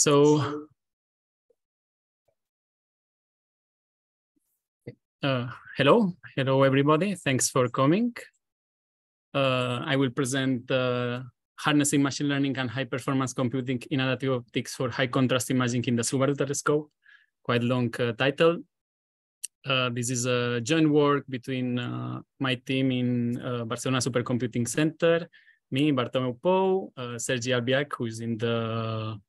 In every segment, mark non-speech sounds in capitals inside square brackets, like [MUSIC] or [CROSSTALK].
So, uh, hello, hello everybody. Thanks for coming. Uh, I will present uh, harnessing machine learning and high performance computing in adaptive optics for high contrast imaging in the Subaru telescope. Quite long uh, title. Uh, this is a joint work between uh, my team in Barcelona Supercomputing Center, me, Bartomeu Pou, Sergi Albiach, who is in the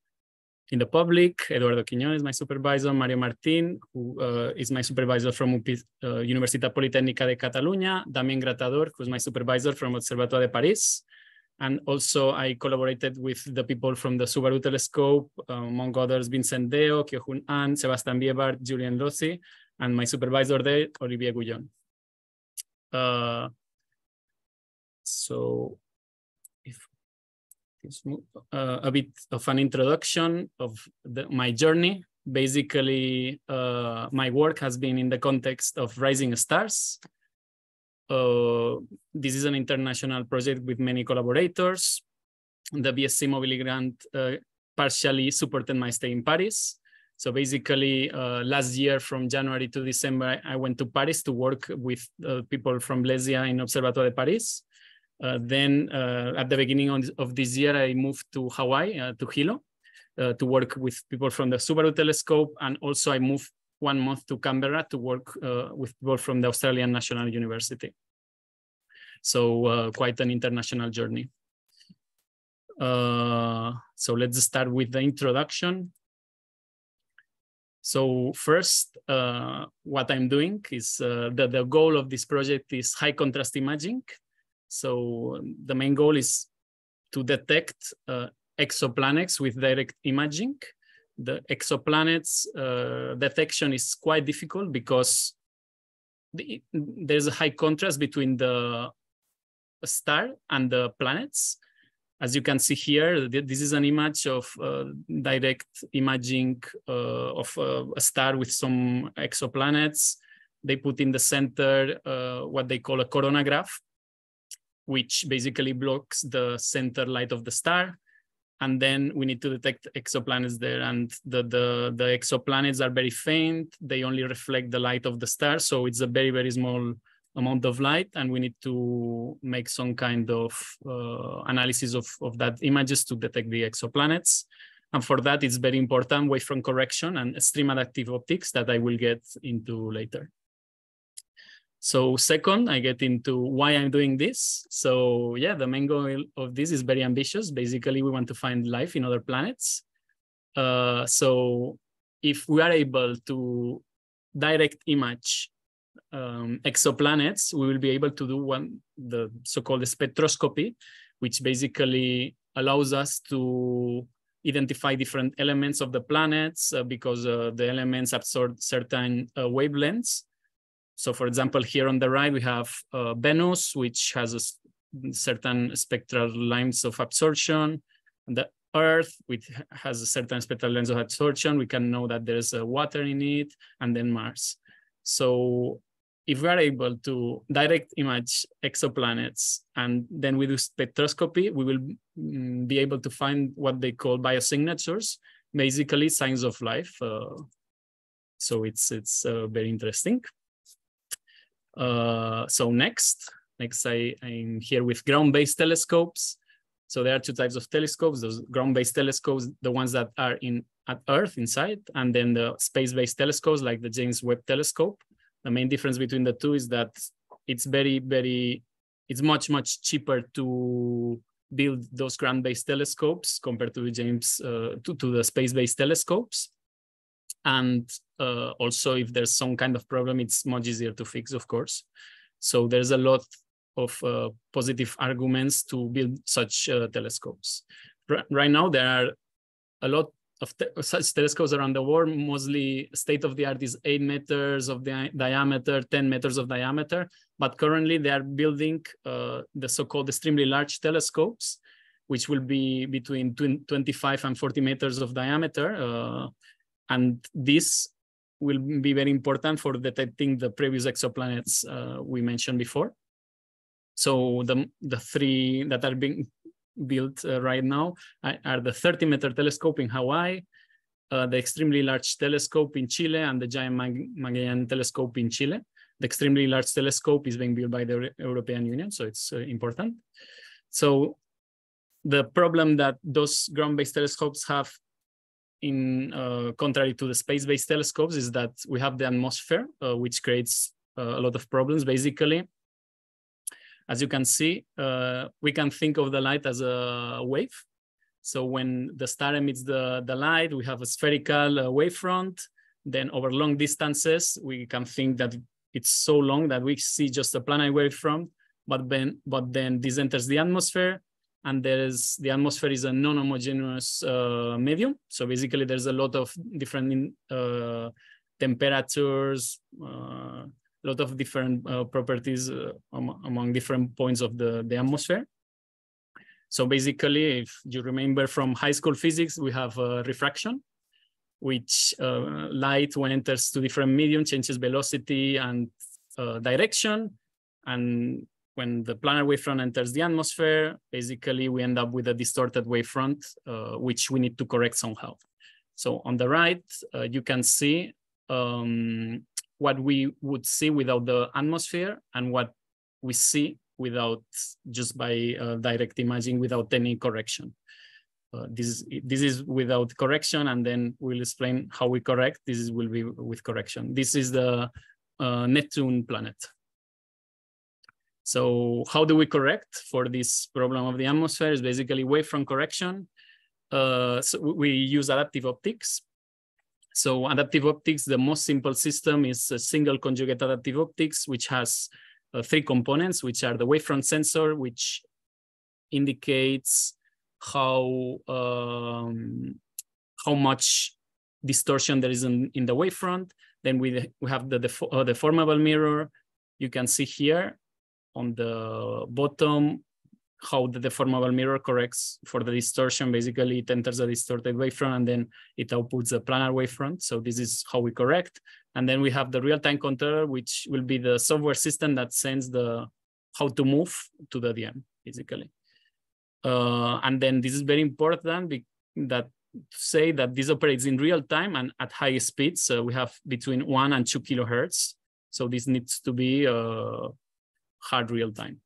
in the public, Eduardo Quiñones, my supervisor, Mario Martín, who uh, is my supervisor from UPI, uh, Universitat Politécnica de Catalunya, Damien Gratadour, who's my supervisor from Observatoire de Paris. And also I collaborated with the people from the Subaru Telescope, uh, among others, Vincent Deo, Kyohoon Ahn, Sébastien Vievard, Julien Lozi, and my supervisor there, Olivier Guyon. Uh, so uh, a bit of an introduction of the, my journey. Basically, uh, my work has been in the context of rising stars. Uh, this is an international project with many collaborators. The BSC Mobility grant uh, partially supported my stay in Paris. So basically, uh, last year from January to December, I went to Paris to work with uh, people from Lesia in Observatoire de Paris. Uh, then uh, at the beginning of this year, I moved to Hawaii, uh, to Hilo, to work with people from the Subaru telescope. And also I moved one month to Canberra to work with people from the Australian National University. So quite an international journey. Uh, so let's start with the introduction. So first, uh, what I'm doing is uh, the, the goal of this project is high contrast imaging. So um, the main goal is to detect uh, exoplanets with direct imaging. The exoplanets uh, detection is quite difficult because the, there's a high contrast between the star and the planets. As you can see here, this is an image of uh, direct imaging uh, of uh, a star with some exoplanets. They put in the center uh, what they call a coronagraph, which basically blocks the center light of the star. And then we need to detect exoplanets there. And the, the, the exoplanets are very faint. They only reflect the light of the star. So it's a very, very small amount of light. And we need to make some kind of uh, analysis of, of that images to detect the exoplanets. And for that, it's very important wavefront correction and extreme adaptive optics that I will get into later. So second, I get into why I'm doing this. So yeah, the main goal of this is very ambitious. Basically, we want to find life in other planets. Uh, so if we are able to direct image um, exoplanets, we will be able to do one the so-called spectroscopy, which basically allows us to identify different elements of the planets uh, because uh, the elements absorb certain uh, wavelengths so for example, here on the right, we have uh, Venus, which has certain spectral lines of absorption. The Earth, which has a certain spectral lines of absorption. We can know that there's uh, water in it, and then Mars. So if we are able to direct image exoplanets and then we do spectroscopy, we will mm, be able to find what they call biosignatures, basically signs of life. Uh, so it's it's uh, very interesting. Uh, so next, next I, I'm here with ground-based telescopes. So there are two types of telescopes, those ground-based telescopes, the ones that are in at Earth inside, and then the space-based telescopes like the James Webb Telescope. The main difference between the two is that it's very, very, it's much, much cheaper to build those ground-based telescopes compared to James, uh, to, to the space-based telescopes. And uh, also, if there's some kind of problem, it's much easier to fix, of course. So there's a lot of uh, positive arguments to build such uh, telescopes. R right now, there are a lot of te such telescopes around the world. Mostly state of the art is eight meters of di diameter, 10 meters of diameter. But currently, they are building uh, the so-called extremely large telescopes, which will be between 25 and 40 meters of diameter. Uh, and this will be very important for detecting the previous exoplanets uh, we mentioned before. So the, the three that are being built uh, right now are, are, the 30 meter telescope in Hawaii, uh, the Extremely Large Telescope in Chile and the Giant Mag Magellan Telescope in Chile. The Extremely Large Telescope is being built by the European Union, so it's uh, important. So the problem that those ground-based telescopes have in uh, contrary to the space-based telescopes is that we have the atmosphere, uh, which creates uh, a lot of problems. Basically, as you can see, uh, we can think of the light as a wave. So when the star emits the, the light, we have a spherical uh, wavefront. Then over long distances, we can think that it's so long that we see just a planar wavefront, but then, but then this enters the atmosphere and there's the atmosphere is a non-homogeneous uh, medium. So basically there's a lot of different uh, temperatures, uh, a lot of different uh, properties uh, among different points of the, the atmosphere. So basically, if you remember from high school physics, we have uh, refraction, which uh, light when enters to different medium changes velocity and uh, direction. And when the planar wavefront enters the atmosphere, basically we end up with a distorted wavefront, uh, which we need to correct somehow. So on the right, uh, you can see um, what we would see without the atmosphere and what we see without just by uh, direct imaging without any correction. Uh, this is this is without correction, and then we'll explain how we correct. This is, will be with correction. This is the uh, Neptune planet. So how do we correct for this problem of the atmosphere? Is basically wavefront correction. Uh, so we use adaptive optics. So adaptive optics, the most simple system is a single conjugate adaptive optics, which has uh, three components, which are the wavefront sensor, which indicates how um, how much distortion there is in, in the wavefront. Then we, we have the uh, deformable mirror. You can see here on the bottom how the deformable mirror corrects for the distortion. Basically, it enters a distorted wavefront and then it outputs a planar wavefront. So this is how we correct. And then we have the real-time controller, which will be the software system that sends the how to move to the DM, basically. Uh, and then this is very important that say that this operates in real time and at high speeds. So we have between one and two kilohertz. So this needs to be uh, hard real time.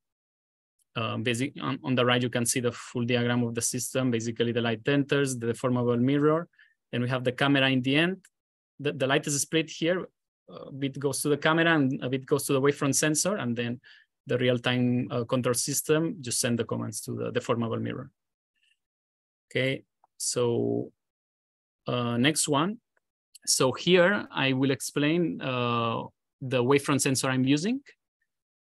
Uh, basic on, on, the right, you can see the full diagram of the system. Basically, the light enters the deformable mirror, and we have the camera in the end. The, the light is split here. A bit goes to the camera and a bit goes to the wavefront sensor, and then the real-time uh, control system just send the commands to the deformable mirror. Okay, so uh, next one. So here I will explain uh, the wavefront sensor I'm using.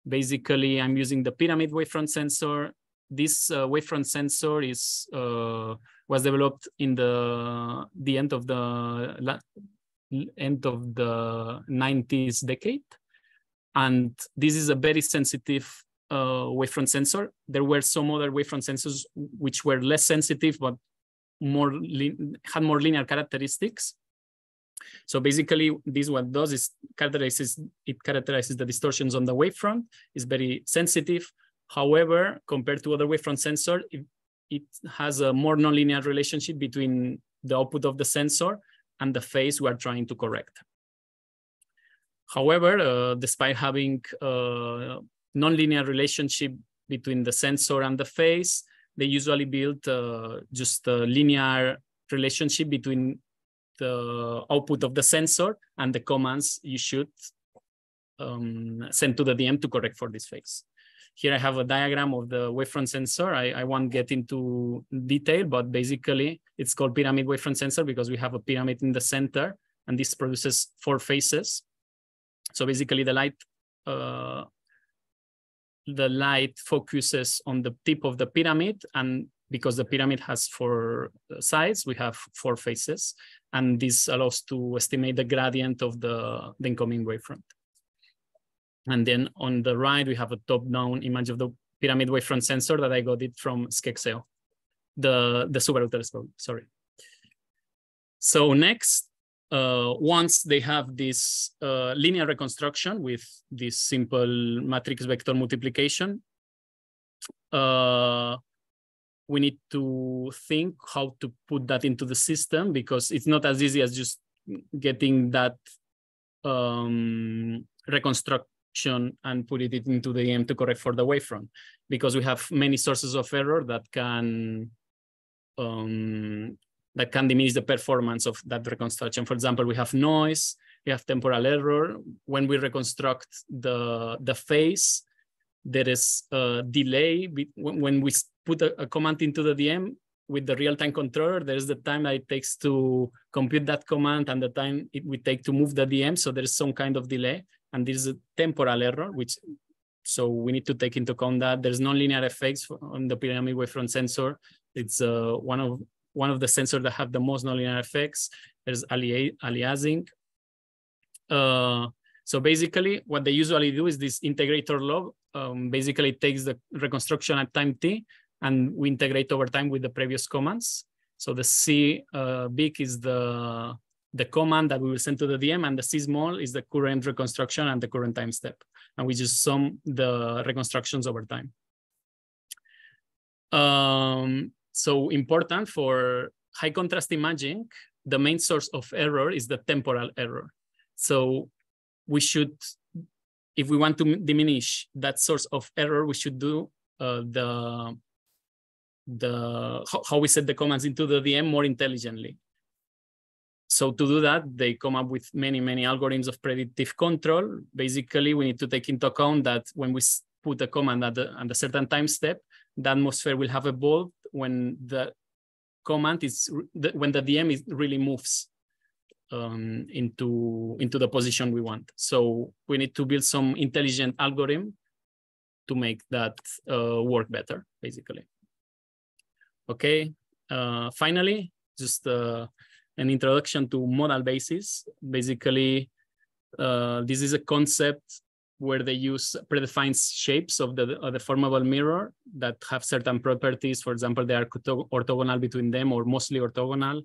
Basically, I'm using the pyramid wavefront sensor. This uh, wavefront sensor is uh, was developed in the the end of the end of the 90s decade, and this is a very sensitive uh, wavefront sensor. There were some other wavefront sensors which were less sensitive but more had more linear characteristics. So basically, this what does is characterizes it characterizes the distortions on the wavefront. is very sensitive. However, compared to other wavefront sensor, it, it has a more nonlinear relationship between the output of the sensor and the phase we are trying to correct. However, uh, despite having a nonlinear relationship between the sensor and the phase, they usually build uh, just a linear relationship between the output of the sensor and the commands you should um, send to the DM to correct for this phase. Here I have a diagram of the wavefront sensor. I, I won't get into detail, but basically it's called pyramid wavefront sensor because we have a pyramid in the center and this produces four phases. So basically the light uh, the light focuses on the tip of the pyramid and because the pyramid has four sides, we have four faces, and this allows to estimate the gradient of the, the incoming wavefront. And then on the right, we have a top-down image of the pyramid wavefront sensor that I got it from SCExAO, the, the Subaru telescope, sorry. So next, uh, once they have this uh, linear reconstruction with this simple matrix vector multiplication, uh, we need to think how to put that into the system because it's not as easy as just getting that um, reconstruction and put it into the DM to correct for the wavefront because we have many sources of error that can um, that can diminish the performance of that reconstruction. For example, we have noise, we have temporal error. When we reconstruct the, the phase, there is a delay. When we put a, a command into the DM with the real-time controller, there's the time that it takes to compute that command and the time it would take to move the DM. So there is some kind of delay. And there's a temporal error, which so we need to take into account that there's nonlinear effects on the pyramid wavefront sensor. It's uh, one of one of the sensors that have the most nonlinear effects. There's aliasing. Uh, so basically, what they usually do is this integrator log um, basically takes the reconstruction at time t, and we integrate over time with the previous commands. So the C uh, big is the the command that we will send to the DM, and the C small is the current reconstruction and the current time step. And we just sum the reconstructions over time. Um, so important for high contrast imaging, the main source of error is the temporal error. So we should, if we want to diminish that source of error, we should do uh, the, the how, how we set the commands into the DM more intelligently. So to do that, they come up with many, many algorithms of predictive control. Basically, we need to take into account that when we put a command at, at a certain time step, the atmosphere will have evolved when the command is when the DM is really moves um, into into the position we want. So we need to build some intelligent algorithm to make that uh, work better, basically. Okay. Uh, finally, just uh, an introduction to modal basis. Basically, uh, this is a concept where they use predefined shapes of the, of the formable mirror that have certain properties. For example, they are orthogonal between them or mostly orthogonal.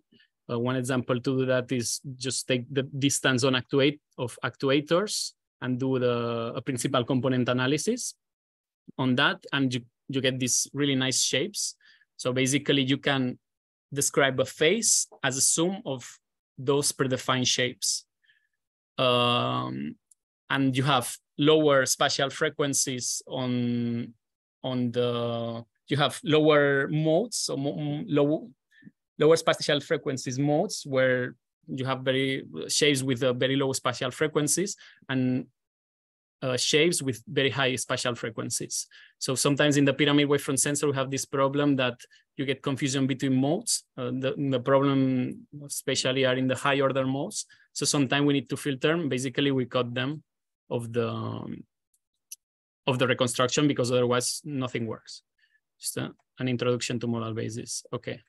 Uh, one example to do that is just take the distance on actuate of actuators and do the a principal component analysis on that, and you, you get these really nice shapes. So basically, you can describe a face as a sum of those predefined shapes. Um, and you have lower spatial frequencies on on the you have lower modes so low lower spatial frequencies modes where you have very shapes with uh, very low spatial frequencies and uh, shapes with very high spatial frequencies. So sometimes in the pyramid wavefront sensor, we have this problem that you get confusion between modes. Uh, the, the problem especially are in the high order modes. So sometimes we need to filter, basically we cut them of the of the reconstruction because otherwise nothing works. Just a, an introduction to modal basis. Okay,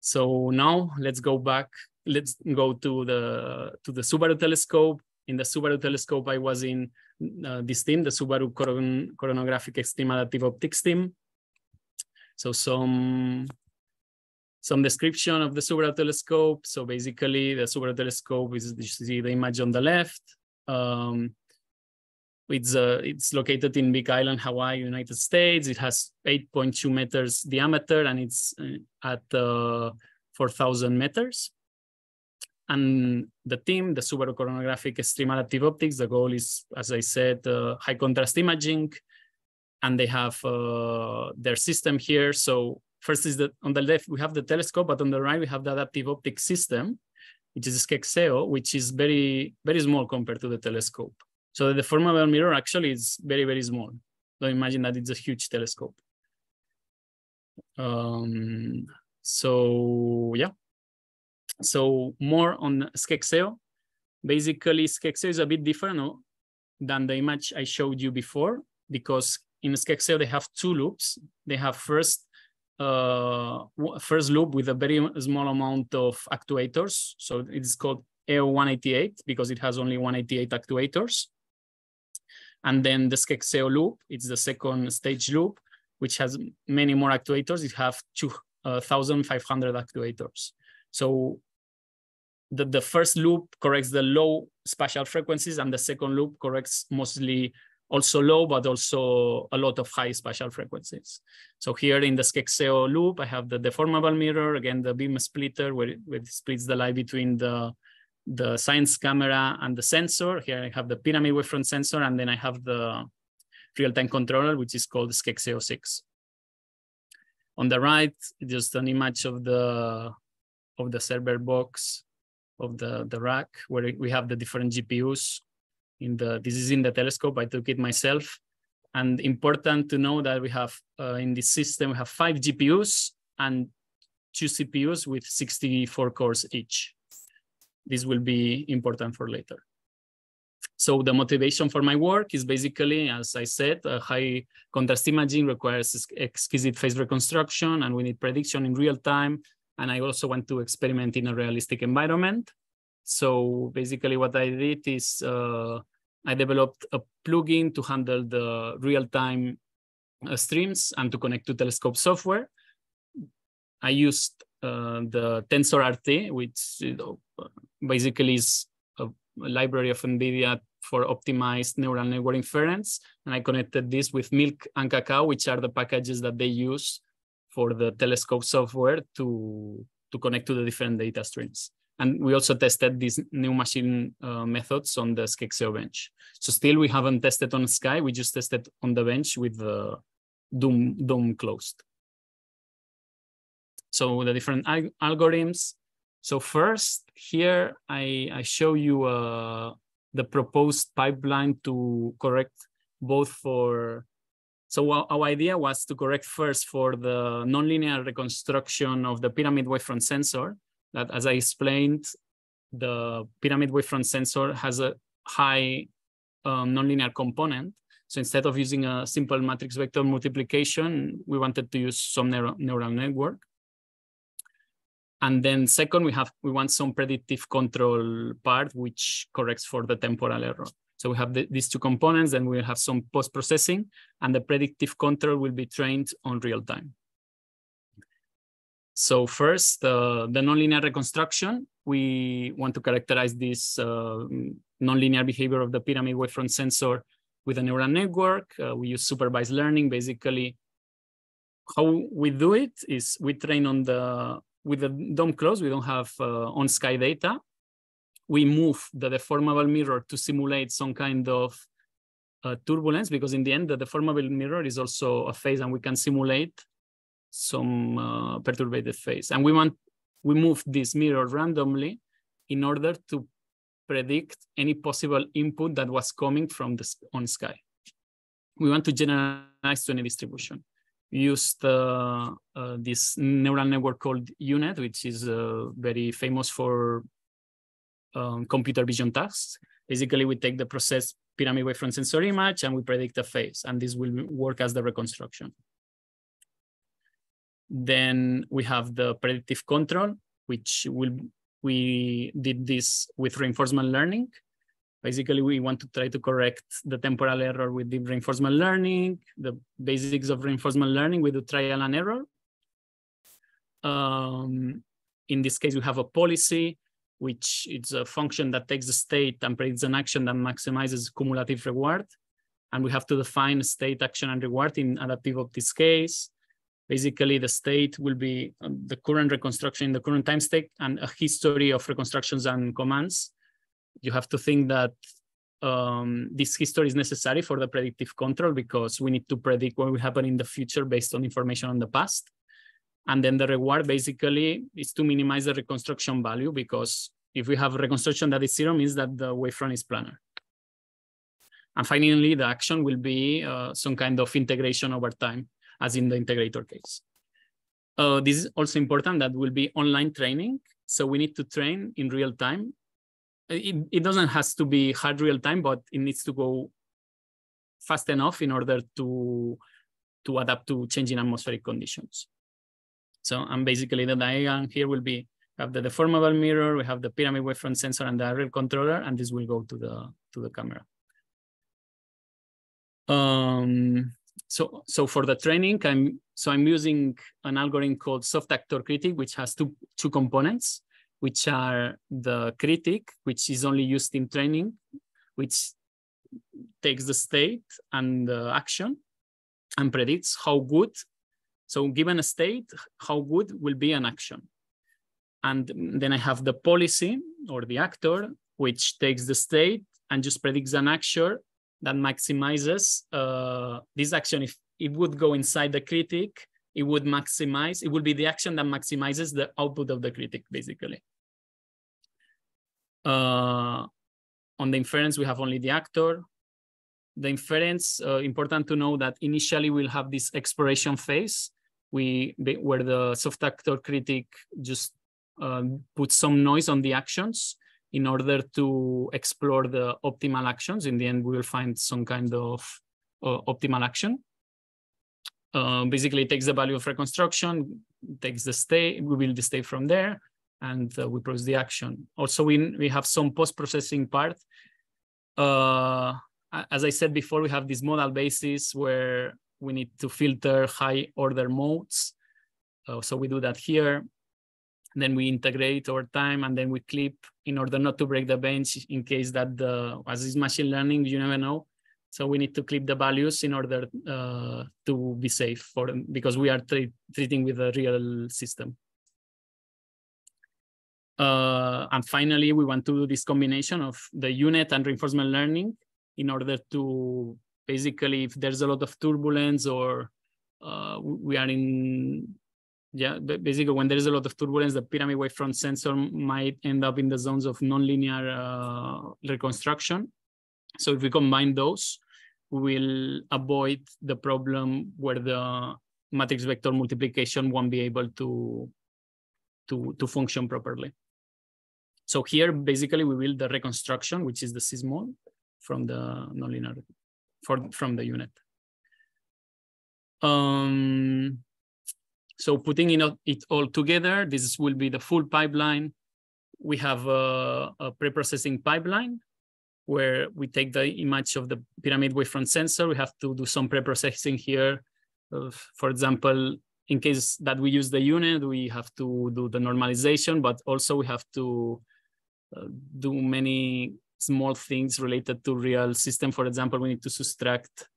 so now let's go back. Let's go to the to the Subaru telescope. In the Subaru telescope, I was in uh, this team, the Subaru Coron Coronagraphic Extreme Adaptive Optics team. So some some description of the Subaru telescope. So basically, the Subaru telescope is you see the image on the left. Um, it's, uh, it's located in Big Island, Hawaii, United States. It has 8.2 meters diameter and it's uh, at uh, 4,000 meters. And the team, the Subaru Coronagraphic Extreme Adaptive Optics, the goal is, as I said, uh, high contrast imaging. And they have uh, their system here. So first is that on the left, we have the telescope, but on the right, we have the adaptive optic system, which is SCExAO, which is very, very small compared to the telescope. So the deformable mirror actually is very, very small. Don't imagine that it's a huge telescope. Um, so yeah. So more on SCExAO. Basically, SCExAO is a bit different than the image I showed you before because in SCExAO they have two loops. They have first uh, first loop with a very small amount of actuators. So it's called AO188 because it has only 188 actuators. And then the SCExAO loop, it's the second stage loop, which has many more actuators. It has 2,500 uh, actuators. So the, the first loop corrects the low spatial frequencies and the second loop corrects mostly also low, but also a lot of high spatial frequencies. So here in the SCExAO loop, I have the deformable mirror, again, the beam splitter where it, where it splits the light between the, the science camera and the sensor. Here I have the pyramid wavefront sensor, and then I have the real-time controller, which is called SCExAO 6. On the right, just an image of the of the server box of the, the rack where we have the different GPUs in the, this is in the telescope, I took it myself. And important to know that we have uh, in this system, we have five GPUs and two CPUs with 64 cores each. This will be important for later. So the motivation for my work is basically, as I said, high contrast imaging requires exquisite phase reconstruction and we need prediction in real time and I also want to experiment in a realistic environment. So basically what I did is uh, I developed a plugin to handle the real-time uh, streams and to connect to telescope software. I used uh, the TensorRT, which you know, basically is a, a library of NVIDIA for optimized neural network inference. And I connected this with Milk and Cacao, which are the packages that they use for the telescope software to, to connect to the different data streams. And we also tested these new machine uh, methods on the SCExAO bench. So still we haven't tested on Sky, we just tested on the bench with the DOM, DOM closed. So the different al algorithms. So first here I, I show you uh, the proposed pipeline to correct both for so our idea was to correct first for the nonlinear reconstruction of the pyramid wavefront sensor that as I explained, the pyramid wavefront sensor has a high um, nonlinear component. So instead of using a simple matrix vector multiplication, we wanted to use some neural, neural network. And then second, we have we want some predictive control part, which corrects for the temporal error. So we have the, these two components, and we'll have some post-processing, and the predictive control will be trained on real time. So first, uh, the nonlinear reconstruction, we want to characterize this uh, nonlinear behavior of the pyramid wavefront sensor with a neural network. Uh, we use supervised learning. Basically, how we do it is we train on the, with the DOM closed, we don't have uh, on sky data we move the deformable mirror to simulate some kind of uh, turbulence because in the end, the deformable mirror is also a phase and we can simulate some uh, perturbated phase. And we want, we move this mirror randomly in order to predict any possible input that was coming from the on sky. We want to generalize to any distribution. We used uh, this neural network called U-Net, which is uh, very famous for um, computer vision tasks. Basically, we take the process pyramid wavefront sensor image and we predict a phase, and this will work as the reconstruction. Then we have the predictive control, which will we did this with reinforcement learning. Basically, we want to try to correct the temporal error with deep reinforcement learning, the basics of reinforcement learning with the trial and error. Um, in this case, we have a policy which is a function that takes a state and predicts an action that maximizes cumulative reward. And we have to define state, action, and reward in adaptive of this case. Basically, the state will be um, the current reconstruction in the current time state and a history of reconstructions and commands. You have to think that um, this history is necessary for the predictive control because we need to predict what will happen in the future based on information on the past. And then the reward basically is to minimize the reconstruction value because if we have reconstruction that is zero means that the wavefront is planar. And finally, the action will be uh, some kind of integration over time, as in the integrator case. Uh, this is also important that will be online training. So we need to train in real time. It, it doesn't has to be hard real time, but it needs to go fast enough in order to, to adapt to changing atmospheric conditions. So and basically the diagram here will be have the deformable mirror, we have the pyramid wavefront sensor and the RL controller, and this will go to the to the camera. Um, so so for the training, I'm so I'm using an algorithm called soft actor critic, which has two two components, which are the critic, which is only used in training, which takes the state and the action and predicts how good. So given a state, how good will be an action. And then I have the policy or the actor, which takes the state and just predicts an action that maximizes uh, this action. If it would go inside the critic, it would maximize, it would be the action that maximizes the output of the critic, basically. Uh, on the inference, we have only the actor. The inference, uh, important to know that initially we'll have this exploration phase we where the soft actor critic just uh, puts some noise on the actions in order to explore the optimal actions. In the end, we will find some kind of uh, optimal action. Uh, basically, it takes the value of reconstruction, takes the state, we build the state from there, and uh, we produce the action. Also, we, we have some post-processing part. Uh, as I said before, we have this modal basis where we need to filter high order modes. Uh, so we do that here. Then we integrate over time and then we clip in order not to break the bench in case that the, as is machine learning, you never know. So we need to clip the values in order uh, to be safe for because we are treating with a real system. Uh, and finally, we want to do this combination of the U-Net and reinforcement learning in order to basically, if there's a lot of turbulence or uh, we are in yeah, basically when there is a lot of turbulence, the pyramid wavefront sensor might end up in the zones of nonlinear uh, reconstruction. So if we combine those, we will avoid the problem where the matrix vector multiplication won't be able to, to, to function properly. So here, basically, we build the reconstruction, which is the SysMod from the nonlinear, for, from the U-Net. Um, so putting it all together, this will be the full pipeline. We have a, a pre-processing pipeline where we take the image of the pyramid wavefront sensor. We have to do some pre-processing here. for example, in case that we use the U-Net, we have to do the normalization, but also we have to uh, do many small things related to real system. For example, we need to subtract,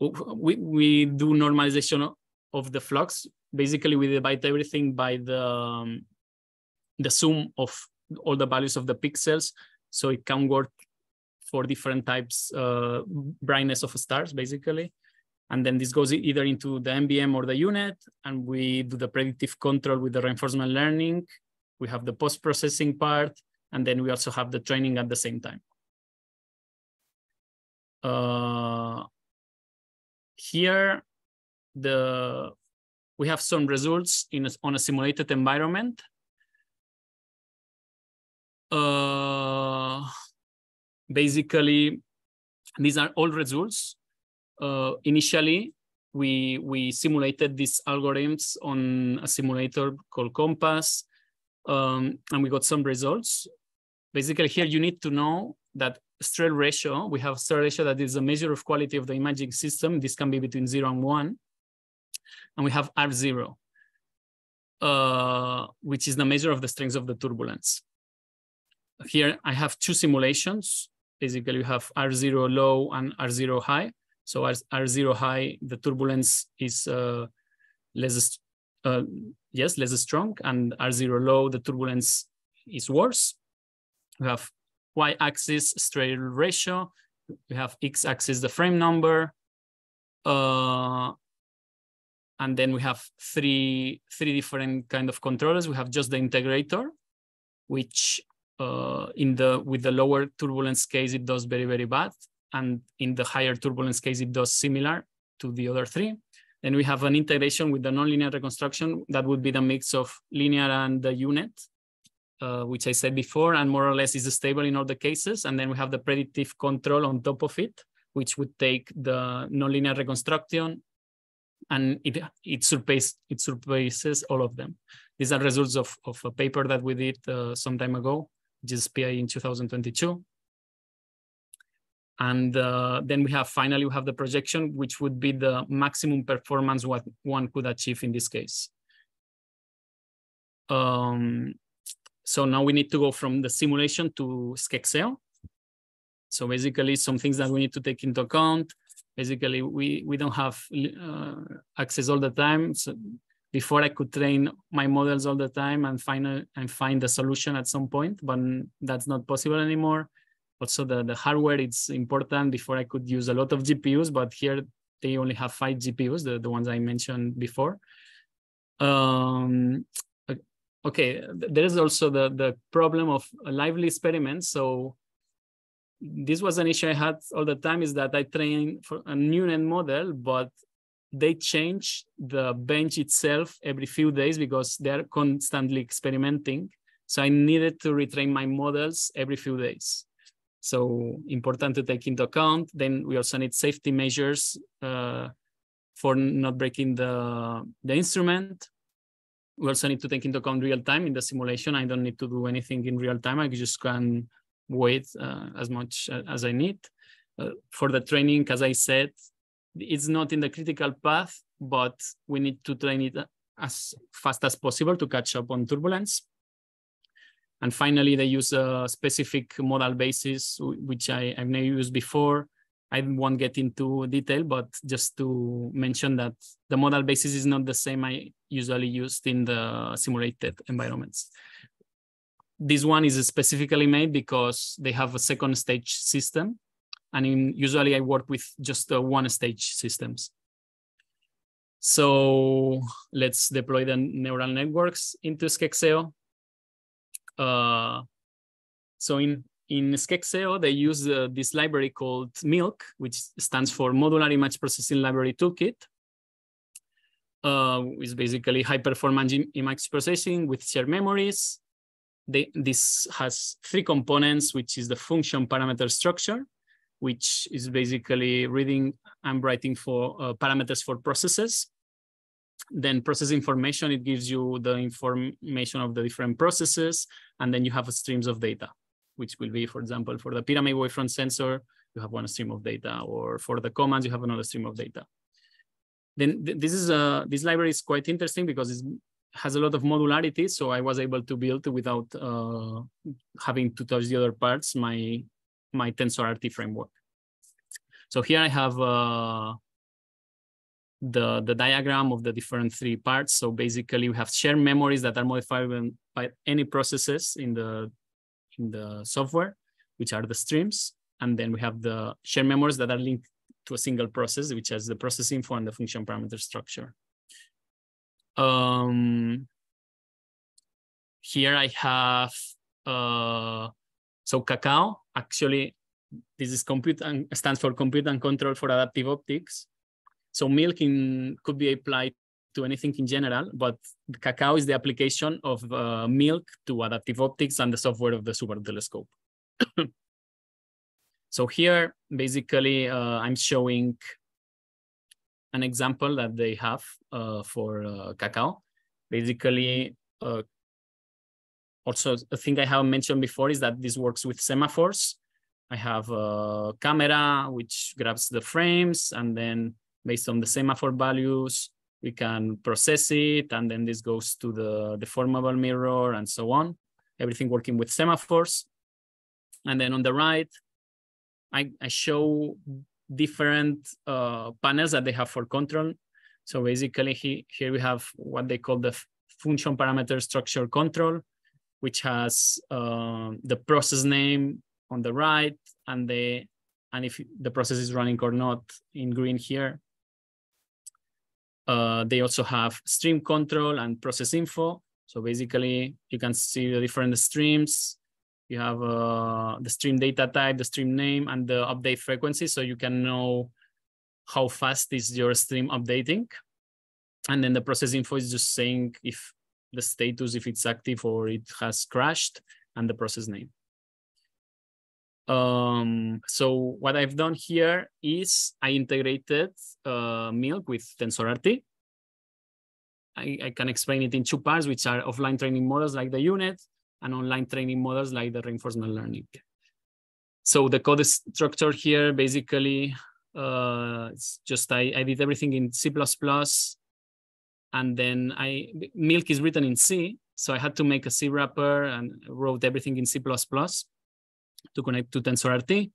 we, we do normalization of the flux. Basically we divide everything by the um, the sum of all the values of the pixels. So it can work for different types uh, brightness of stars basically. And then this goes either into the MVM or the U-Net and we do the predictive control with the reinforcement learning. We have the post-processing part and then we also have the training at the same time uh, here the we have some results in a, on a simulated environment. Uh, basically, these are all results. Uh, initially, we, we simulated these algorithms on a simulator called Compass, um, and we got some results. Basically, here you need to know that Strehl ratio, we have Strehl ratio that is a measure of quality of the imaging system. This can be between zero and one and we have R0, uh, which is the measure of the strength of the turbulence. Here I have two simulations. Basically, you have R0 low and R0 high. So R0 high, the turbulence is uh, less, uh, yes, less strong, and R0 low, the turbulence is worse. We have y-axis Strehl ratio. We have x-axis the frame number. Uh, and then we have three three different kind of controllers. We have just the integrator, which uh, in the with the lower turbulence case it does very very bad, and in the higher turbulence case it does similar to the other three. Then we have an integration with the nonlinear reconstruction that would be the mix of linear and the U-Net, uh, which I said before, and more or less is stable in all the cases. And then we have the predictive control on top of it, which would take the nonlinear reconstruction and it it surpassed it surpasses all of them. These are results of, of a paper that we did uh, some time ago, just PI in 2022. And uh, then we have finally we have the projection, which would be the maximum performance what one could achieve in this case. Um, so now we need to go from the simulation to SCExAO. So basically some things that we need to take into account. Basically, we, we don't have uh, access all the time. So before I could train my models all the time and find a, and find a solution at some point, but that's not possible anymore. Also, the, the hardware it's important. Before I could use a lot of GPUs, but here they only have five GPUs, the, the ones I mentioned before. Um, okay, there is also the, the problem of lively experiments. So this was an issue I had all the time is that I train for a neural model, but they change the bench itself every few days because they're constantly experimenting. So I needed to retrain my models every few days. So important to take into account. Then we also need safety measures uh, for not breaking the, the instrument. We also need to take into account real time in the simulation. I don't need to do anything in real time. I just can wait uh, as much uh, as I need. Uh, for the training, as I said, it's not in the critical path, but we need to train it as fast as possible to catch up on turbulence. And finally, they use a specific modal basis, which I, have never used before. I won't get into detail, but just to mention that the modal basis is not the same I usually used in the simulated environments. This one is specifically made because they have a second stage system and in, usually I work with just uh, one stage systems. So let's deploy the neural networks into SCExAO. Uh, so in, in SCExAO, they use uh, this library called MILK, which stands for Modular Image Processing Library Toolkit. Uh, is basically high performance image processing with shared memories. This has three components, which is the function parameter structure, which is basically reading and writing for uh, parameters for processes. Then process information, it gives you the information of the different processes, and then you have streams of data, which will be, for example, for the pyramid wavefront sensor, you have one stream of data, or for the commands, you have another stream of data. Then th this is a, this library is quite interesting because it has a lot of modularity. So I was able to build without uh, having to touch the other parts, my my TensorRT framework. So here I have uh, the, the diagram of the different three parts. So basically we have shared memories that are modifiable by any processes in the, in the software, which are the streams. And then we have the shared memories that are linked to a single process, which has the process info and the function parameter structure. Um, here I have uh, so Cacao, actually, this is compute and stands for compute and control for adaptive optics. So milk in, could be applied to anything in general, but Cacao is the application of uh, milk to adaptive optics and the software of the Subaru Telescope. So here, basically, uh, I'm showing an example that they have uh, for uh, Cacao. Basically, also a thing I haven't mentioned before is that this works with semaphores. I have a camera which grabs the frames and then based on the semaphore values, we can process it and then this goes to the deformable mirror and so on. Everything working with semaphores. And then on the right, I, I show different uh, panels that they have for control. So basically he, here we have what they call the function parameter structure control which has uh, the process name on the right and the and if the process is running or not in green here. Uh, they also have stream control and process info. So basically you can see the different streams. You have uh, the stream data type, the stream name, and the update frequency. So you can know how fast is your stream updating. And then the process info is just saying if the status if it's active or it has crashed and the process name. Um, so what I've done here is I integrated uh, Milk with TensorRT. I, I can explain it in two parts, which are offline training models like the U-Net and online training models like the reinforcement learning. So the code structure here, basically, uh, it's just I, I did everything in C++ and then I milk is written in C, so I had to make a C wrapper and wrote everything in C++ to connect to TensorRT.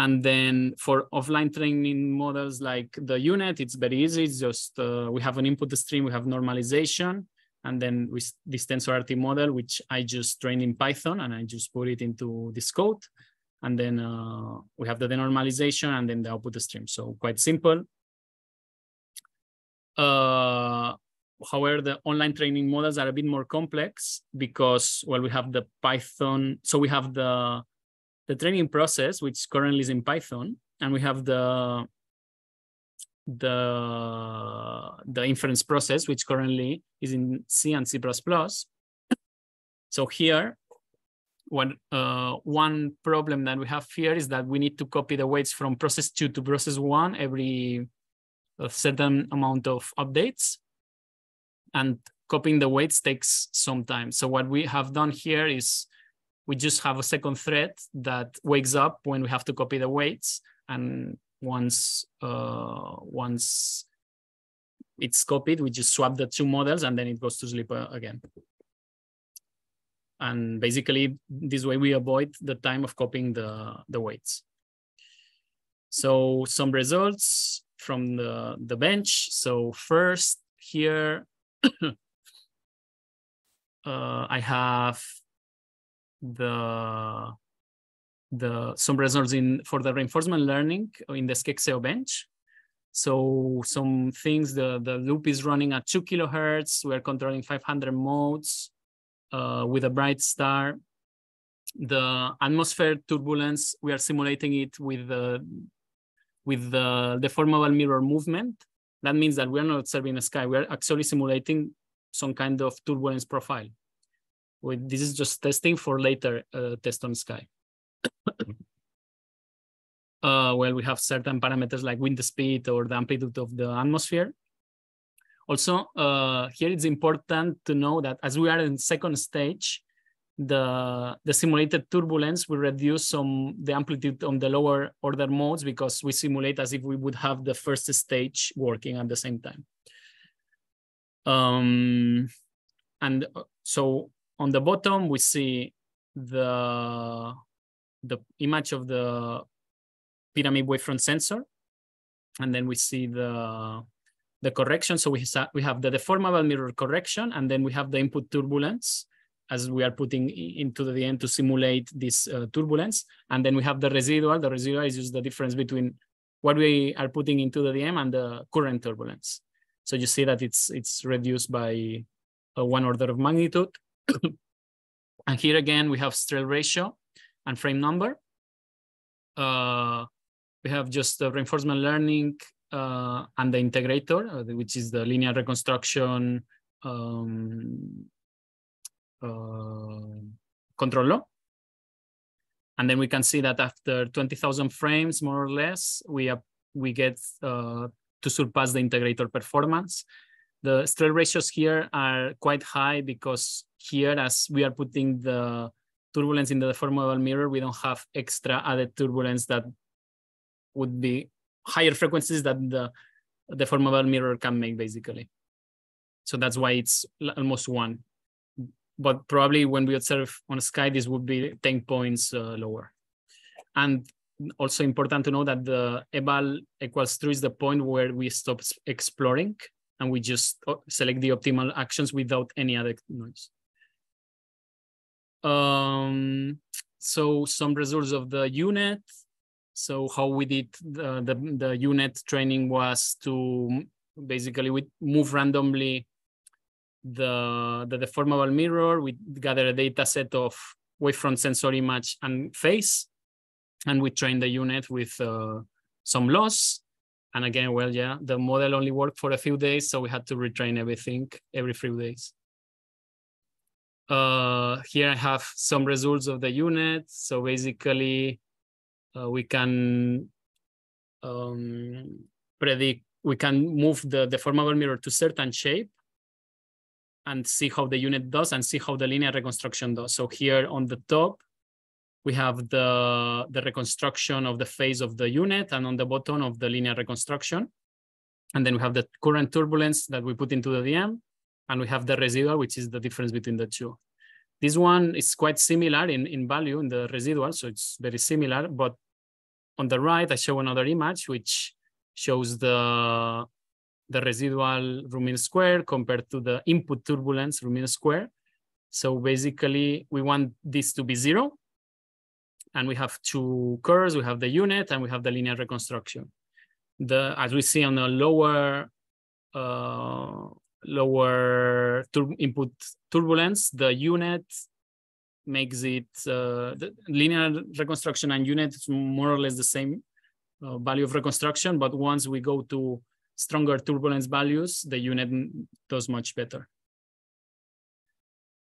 And then for offline training models like the U-Net, it's very easy. It's just uh, we have an input stream, we have normalization, and then with this TensorRT model, which I just trained in Python, and I just put it into this code. And then uh, we have the denormalization and then the output stream. So quite simple. Uh, however, the online training models are a bit more complex because, well, we have the Python. So we have the the training process, which currently is in Python, and we have the the the inference process, which currently is in C and C++. So here, one uh, one problem that we have here is that we need to copy the weights from process two to process one every certain amount of updates, and copying the weights takes some time. So what we have done here is we just have a second thread that wakes up when we have to copy the weights. And once, uh, once it's copied, we just swap the two models and then it goes to sleep uh, again. And basically this way we avoid the time of copying the, the weights. So some results from the, the bench. So first here, [COUGHS] uh, I have the the some results in for the reinforcement learning in the SCExAO bench. So some things, the, the loop is running at two kilohertz. We're controlling 500 modes uh, with a bright star. The atmosphere turbulence, we are simulating it with the, with the deformable mirror movement. That means that we're not observing the sky. We're actually simulating some kind of turbulence profile this is just testing for later uh, test on sky. Uh, well, we have certain parameters like wind speed or the amplitude of the atmosphere. Also, uh, here it's important to know that as we are in second stage, the, the simulated turbulence will reduce some the amplitude on the lower order modes because we simulate as if we would have the first stage working at the same time. Um, and uh, so on the bottom, we see the, the image of the pyramid wavefront sensor. And then we see the, the correction. So we, we have the deformable mirror correction, and then we have the input turbulence as we are putting into the end to simulate this uh, turbulence. And then we have the residual. The residual is just the difference between what we are putting into the DM and the current turbulence. So you see that it's it's reduced by uh, one order of magnitude. [COUGHS] and here again, we have Strehl ratio and frame number. Uh, we have just the reinforcement learning uh, and the integrator, uh, which is the linear reconstruction um, uh, control law. And then we can see that after 20,000 frames, more or less, we, we get uh, to surpass the integrator performance. The Strehl ratios here are quite high because here, as we are putting the turbulence in the deformable mirror, we don't have extra added turbulence that would be higher frequencies that the deformable mirror can make, basically. So that's why it's almost one. But probably when we observe on sky, this would be 10 points uh, lower. And also important to know that the eval equals true is the point where we stop exploring and we just uh, select the optimal actions without any other noise. Um, so some results of the U-Net. So how we did the, the, the U-Net training was to basically we move randomly the, the deformable mirror. We gather a data set of wavefront sensor image and face, And we train the U-Net with uh, some loss and again, well, yeah, the model only worked for a few days, so we had to retrain everything every few days. Uh, here I have some results of the U-Net. So basically, uh, we can um, predict, we can move the deformable mirror to certain shape and see how the U-Net does and see how the linear reconstruction does. So here on the top, we have the, the reconstruction of the phase of the U-Net and on the bottom of the linear reconstruction. And then we have the current turbulence that we put into the DM, and we have the residual, which is the difference between the two. This one is quite similar in, in value in the residual, so it's very similar, but on the right, I show another image which shows the the residual mean square compared to the input turbulence mean square. So basically, we want this to be zero. And we have two curves. We have the U-Net and we have the linear reconstruction. The As we see on the lower uh, lower tur input turbulence, the U-Net makes it uh, linear reconstruction and U-Net is more or less the same uh, value of reconstruction. But once we go to stronger turbulence values, the U-Net does much better.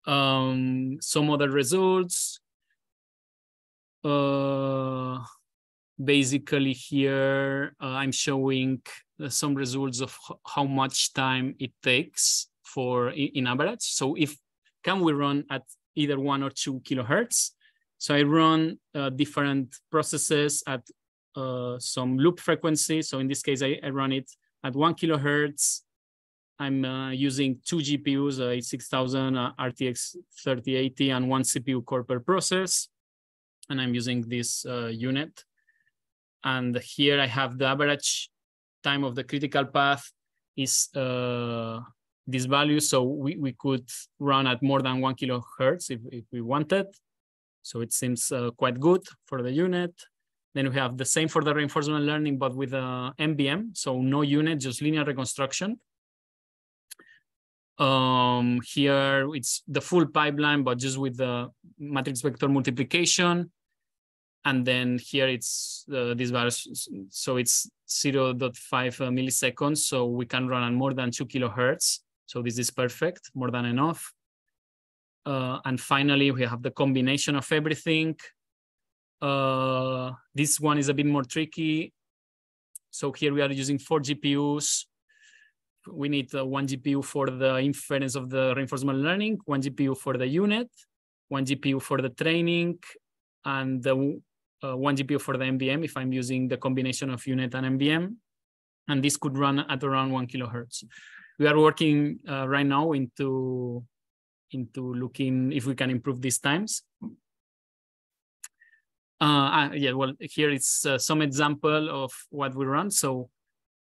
Um, some other results. Uh, basically here, uh, I'm showing uh, some results of how much time it takes for in, average. So if can we run at either one or two kilohertz? So I run uh, different processes at uh, some loop frequency. So in this case, I, I run it at one kilohertz. I'm uh, using two GPUs, a 6000 uh, RTX 3080 and one CPU core per process. And I'm using this uh, U-Net. And here I have the average time of the critical path is uh, this value. So we, we could run at more than one kilohertz if, if we wanted. So it seems uh, quite good for the U-Net. Then we have the same for the reinforcement learning, but with uh, MVM. So no U-Net, just linear reconstruction. Um, here it's the full pipeline, but just with the matrix vector multiplication. And then here it's uh, this values, so it's 0 0.5 uh, milliseconds. So we can run on more than two kilohertz. So this is perfect, more than enough. Uh, and finally, we have the combination of everything. Uh, this one is a bit more tricky. So here we are using four GPUs. We need uh, one GPU for the inference of the reinforcement learning, one GPU for the U-Net, one GPU for the training, and the, uh, one GPU for the MVM if I'm using the combination of U-Net and MVM. And this could run at around one kilohertz. We are working uh, right now into, into looking if we can improve these times. Uh, uh, yeah, well, here is uh, some example of what we run. So,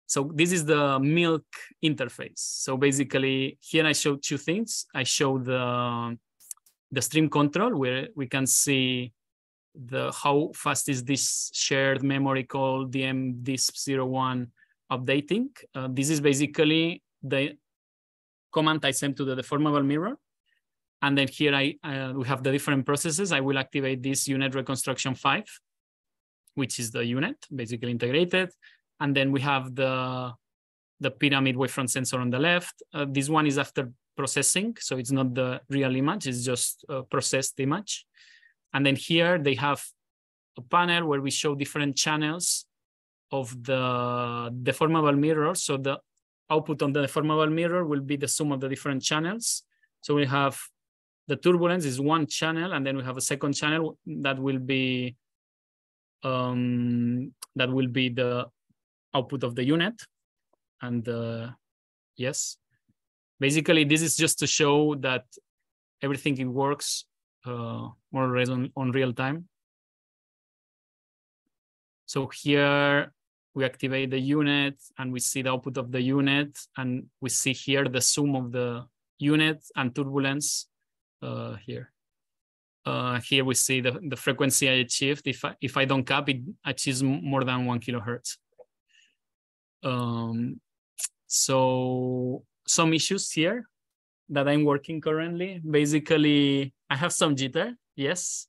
so this is the milk interface. So basically here I show two things. I show the, the stream control where we can see the how fast is this shared memory called dmdisp01 updating. Uh, this is basically the command I sent to the deformable mirror. And then here I uh, we have the different processes. I will activate this U-Net reconstruction five, which is the U-Net basically integrated. And then we have the, the pyramid wavefront sensor on the left. Uh, this one is after processing. So it's not the real image, it's just a processed image. And then here they have a panel where we show different channels of the deformable mirror. So the output on the deformable mirror will be the sum of the different channels. So we have the turbulence is one channel, and then we have a second channel that will be um, that will be the output of the U-Net. And uh, yes, basically this is just to show that everything works uh, more or less on, on real time. So here we activate the U-Net and we see the output of the U-Net and we see here the sum of the U-Net and turbulence uh, here. Uh, here we see the, the frequency I achieved. If I, if I don't cap, it achieves more than one kilohertz. Um, so some issues here that I'm working currently. Basically, I have some jitter, yes.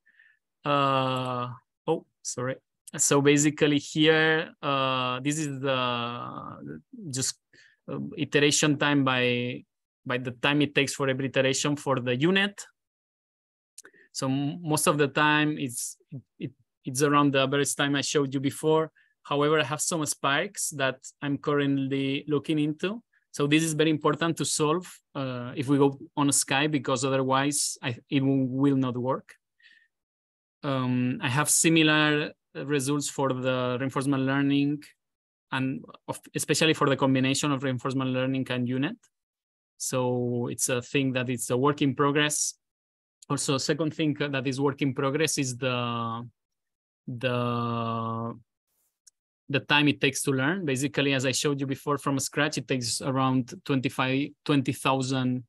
Uh, oh, sorry. So basically here, uh, this is the just uh, iteration time by by the time it takes for every iteration for the U-Net. So most of the time it's it, it's around the average time I showed you before. However, I have some spikes that I'm currently looking into. So this is very important to solve uh, if we go on Sky because otherwise I, it will not work. Um, I have similar results for the reinforcement learning and of, especially for the combination of reinforcement learning and U-Net. So it's a thing that it's a work in progress. Also, second thing that is work in progress is the the the time it takes to learn. Basically, as I showed you before, from scratch, it takes around 25, 20,000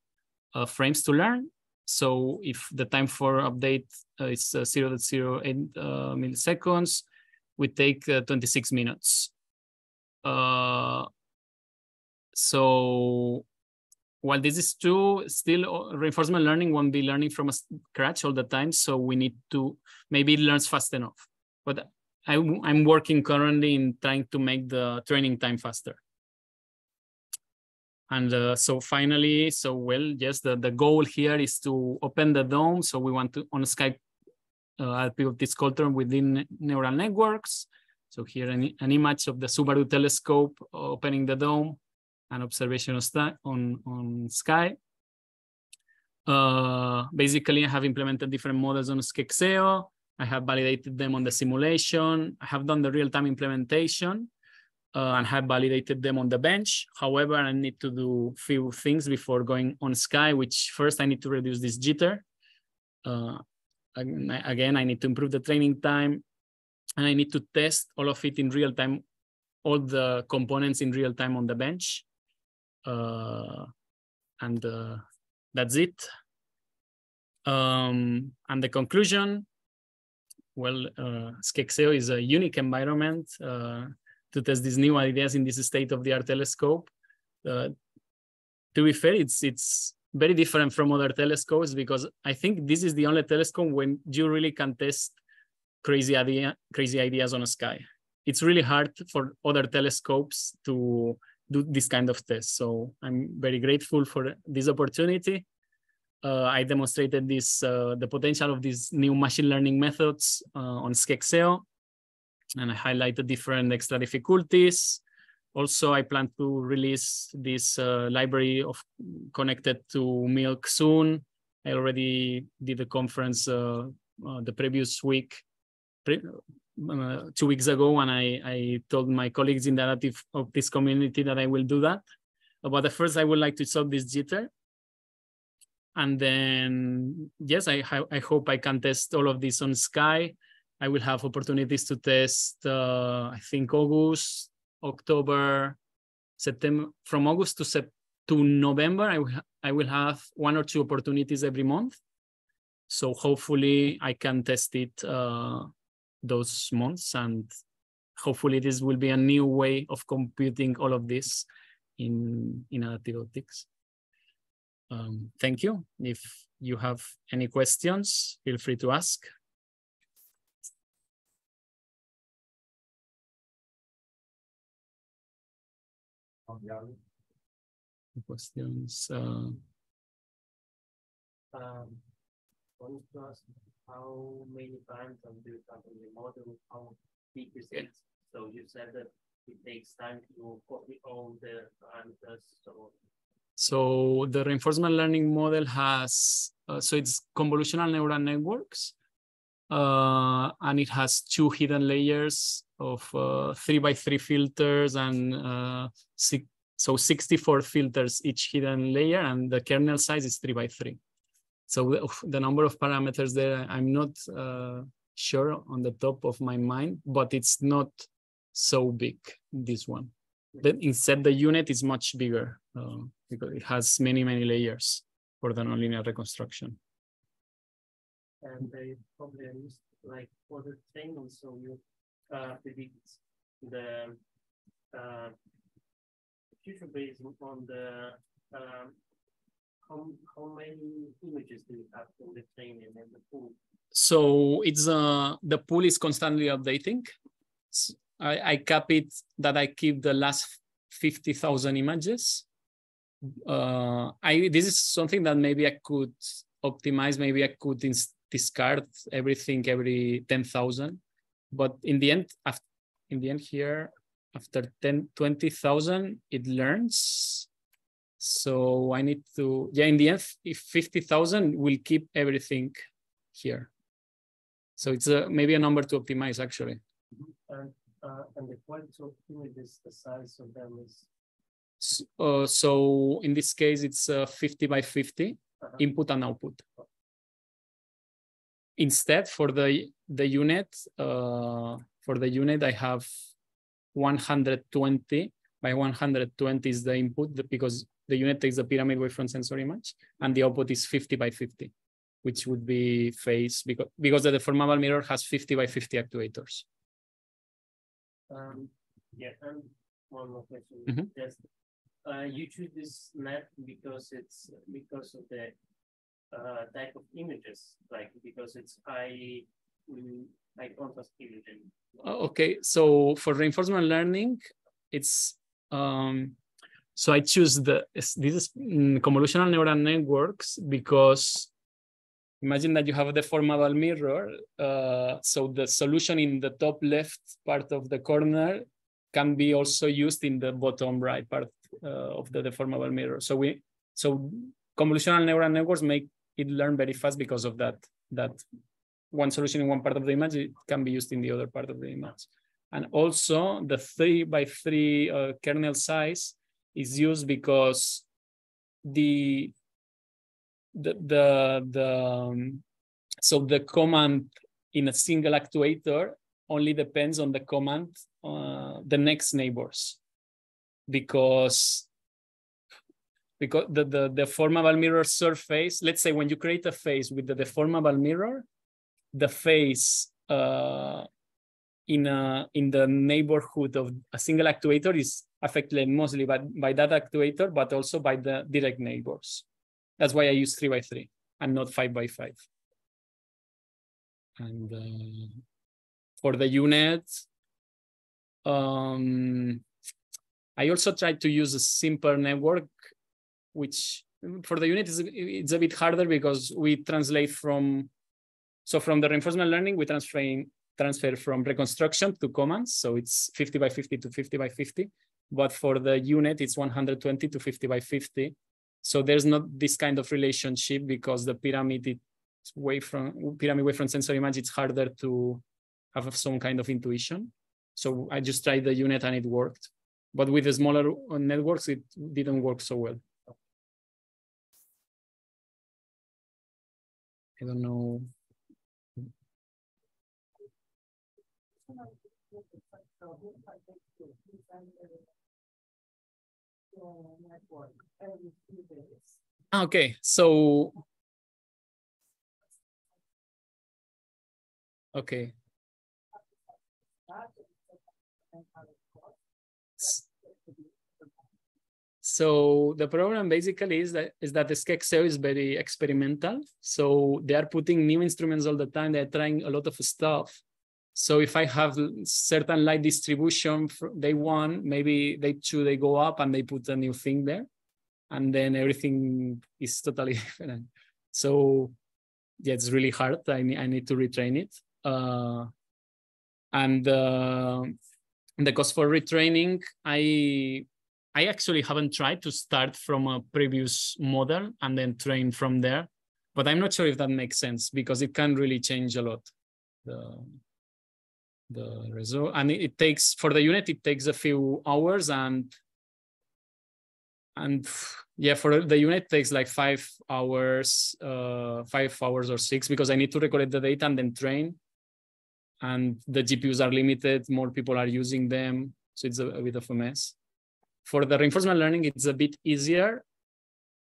uh, frames to learn. So if the time for update uh, is uh, 0 0.08 uh, milliseconds, we take uh, 26 minutes. Uh, so while this is true, still reinforcement learning won't be learning from a scratch all the time. So we need to, maybe it learns fast enough. But I, I'm working currently in trying to make the training time faster. And uh, so finally, so well, yes, the, the goal here is to open the dome. So we want to on Skype uh, of this culture within neural networks. So here an, an image of the Subaru telescope opening the dome and observation on, on, on Sky. Uh, basically, I have implemented different models on SCExAO. I have validated them on the simulation. I have done the real-time implementation uh, and have validated them on the bench. However, I need to do few things before going on Sky, which first I need to reduce this jitter. Uh, again, I need to improve the training time and I need to test all of it in real time, all the components in real time on the bench. Uh, and uh, that's it. Um, and the conclusion, well, uh, SCExAO is a unique environment uh, to test these new ideas in this state-of-the-art telescope. Uh, to be fair, it's it's very different from other telescopes because I think this is the only telescope when you really can test crazy idea crazy ideas on a sky. It's really hard for other telescopes to do this kind of test. So I'm very grateful for this opportunity. Uh, I demonstrated this uh, the potential of these new machine learning methods uh, on SCExAO and I highlighted different extra difficulties. Also, I plan to release this uh, library of connected to Milk soon. I already did a conference uh, uh, the previous week, pre two weeks ago, and I, I told my colleagues in the adaptive optics community that I will do that. But first, I would like to solve this jitter. And then, yes, I, I hope I can test all of this on Sky I will have opportunities to test, uh, I think August, October, September, from August to Sep to November, I will, I will have one or two opportunities every month. So hopefully I can test it uh, those months and hopefully this will be a new way of computing all of this in, in optics. Um, thank you. If you have any questions, feel free to ask. Questions? Uh, um, to ask how many times do you have in the model, how big is it? So you said that it takes time to copy all the parameters. So, so the reinforcement learning model has, uh, so it's convolutional neural networks. Uh, and it has two hidden layers of uh, three by three filters and uh, six, so 64 filters each hidden layer and the kernel size is three by three. So the number of parameters there, I'm not uh, sure on the top of my mind, but it's not so big, this one. But instead the U-Net is much bigger uh, because it has many, many layers for the nonlinear reconstruction. And they probably used like for the training, so you uh, predict the uh, future based on the um, how, how many images do you have from the training and the pool? So it's uh the pool is constantly updating. I, I cap it that I keep the last 50,000 images. Uh, I this is something that maybe I could optimize. Maybe I could discard everything every 10,000. But in the end, after, in the end here, after 10, 20,000, it learns. So I need to, yeah, in the end, if 50,000, we'll keep everything here. So it's a, maybe a number to optimize actually. And, uh, and the quality of images, the size of them is? Uh, so in this case, it's uh, 50 by 50 uh -huh. input and output. Instead, for the the U-Net, uh, for the U-Net, I have 120 by 120 is the input because the U-Net takes the pyramid wavefront sensor image, and the output is 50 by 50, which would be phase because, because the deformable mirror has 50 by 50 actuators. Um, yeah, and one more question. Mhm. Yes. Uh, you choose this map because it's because of the uh, type of images, like because it's high, mm, high contrast imaging. Oh, Okay, so for reinforcement learning, it's um, so I choose the is- this is mm, convolutional neural networks because imagine that you have a deformable mirror. Uh, so the solution in the top left part of the corner can be also used in the bottom right part of the deformable mirror. So we so convolutional neural networks make it learn very fast because of that that one solution in one part of the image it can be used in the other part of the image. And also the three by three uh, kernel size is used because the the the, the um, so the command in a single actuator only depends on the command uh, the next neighbors because because the, the deformable mirror surface let's say when you create a face with the deformable mirror the face uh, in a in the neighborhood of a single actuator is affected mostly by, by that actuator, but also by the direct neighbors. That's why I use three by three and not five by five. And uh, for the U-Net, um, I also tried to use a simple network, which for the U-Net is it's a bit harder because we translate from so from the reinforcement learning, we transfer transfer from reconstruction to commands. So it's 50 by 50 to 50 by 50. But for the U-Net, it's 120 to 50 by 50. So there's not this kind of relationship because the pyramid is way from pyramid wavefront sensor image, it's harder to have some kind of intuition. So I just tried the U-Net and it worked. But with the smaller networks, it didn't work so well. I don't know. Ah, Okay, so okay. So the problem basically is that is that the SCExAO is very experimental. So they are putting new instruments all the time. They're trying a lot of stuff. So if I have certain light distribution day one, maybe day two they go up and they put a new thing there, and then everything is totally [LAUGHS] different. So yeah, it's really hard. I need I need to retrain it. Uh, and uh, the cost for retraining, I I actually haven't tried to start from a previous model and then train from there, but I'm not sure if that makes sense because it can really change a lot. The, the result and it, takes for the U-Net it takes a few hours and and yeah for the U-Net takes like five hours uh five hours or six because i need to record the data and then train and the gpus are limited more people are using them so it's a, a bit of a mess for the reinforcement learning it's a bit easier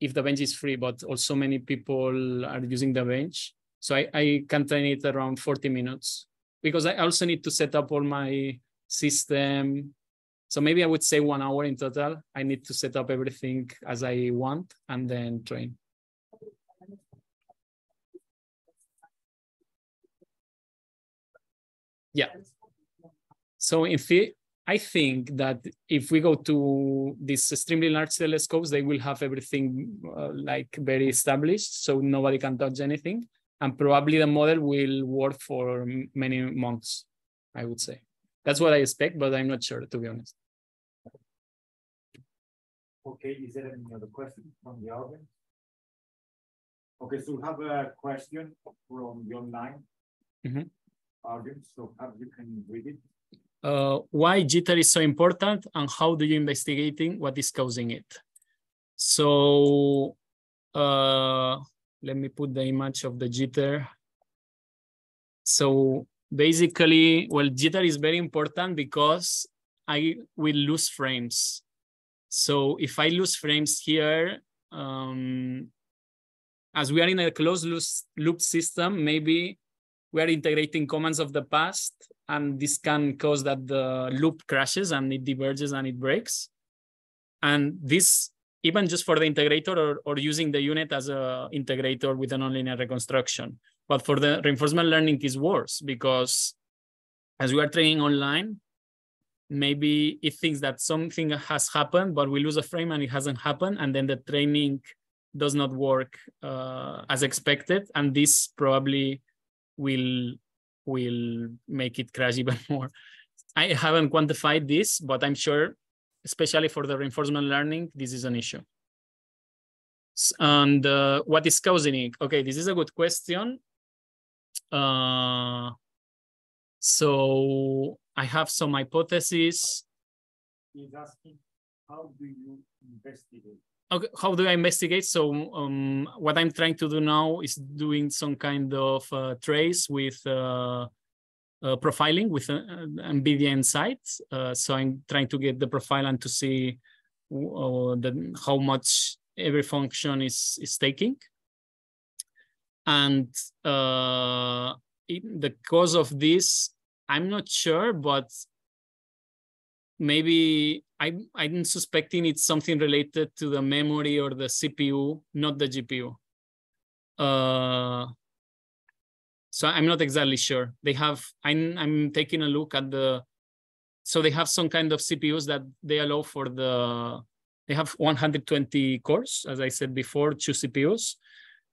if the bench is free but also many people are using the bench so i, I can train it around 40 minutes because I also need to set up all my system. So maybe I would say one hour in total. I need to set up everything as I want and then train. Yeah. So if it, I think that if we go to these extremely large telescopes, they will have everything uh, like very established, so nobody can touch anything and probably the model will work for many months, I would say. That's what I expect, but I'm not sure, to be honest. Okay, is there any other question from the audience? Okay, so we have a question from the online. Mhm. Audience, so how you can read it? Uh, why jitter is so important and how do you investigating what is causing it? So uh, let me put the image of the jitter. So basically, well, jitter is very important because I will lose frames. So if I lose frames here, um, as we are in a closed loop system, maybe we are integrating commands of the past, and this can cause that the loop crashes and it diverges and it breaks. And this, even just for the integrator or, or using the U-Net as a integrator with a nonlinear reconstruction. But for the reinforcement learning is worse because as we are training online, maybe it thinks that something has happened, but we lose a frame and it hasn't happened. And then the training does not work uh, as expected. And this probably will, will make it crash [LAUGHS] even more. I haven't quantified this, but I'm sure, especially for the reinforcement learning, this is an issue. And uh, what is causing it? Okay, this is a good question. Uh, so I have some hypotheses. He's asking, how do you investigate? Okay, how do I investigate? So um, what I'm trying to do now is doing some kind of uh, trace with uh, uh, profiling with uh, NVIDIA Nsight. Uh, so I'm trying to get the profile and to see uh, the, how much every function is, is taking. And the cause of this, I'm not sure, but maybe I, I'm suspecting it's something related to the memory or the CPU, not the GPU. Uh, so I'm not exactly sure. They have, I'm, I'm taking a look at the, so they have some kind of CPUs that they allow for the, they have 120 cores, as I said before, two CPUs.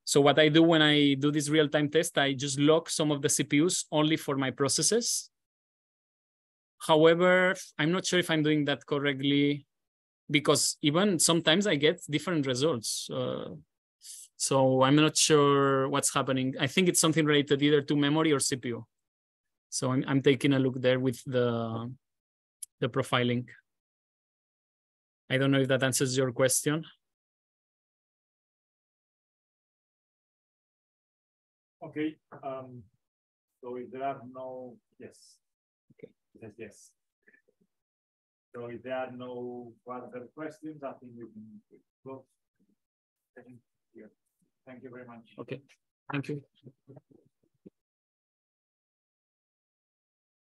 So what I do when I do this real-time test, I just lock some of the CPUs only for my processes. However, I'm not sure if I'm doing that correctly because even sometimes I get different results. Uh, so I'm not sure what's happening. I think it's something related either to memory or CPU. So I'm, I'm taking a look there with the, the profiling. I don't know if that answers your question. Okay, um, so if there are no, yes. Okay. Yes, yes. So if there are no further questions, I think we can close. Thank you very much. Okay, thank you.